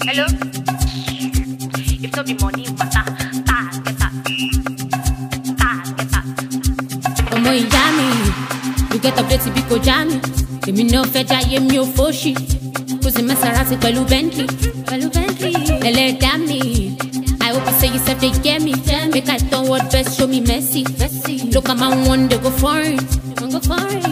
Hello? If not be money matter, ah, get that. Ah, get that. ọmọ ìyá mi you get update bí kò já mi. Èmi náà fẹ́ jáyé mi ò fóṣì kò sì mẹ́sàrátì pẹ̀lú bentley. Pẹ̀lú bentley. Ẹlẹ́dàá mi i hope you say you sef dey hear me. Make i turn word best show me mercy. Look at my one dey go foreign go foreign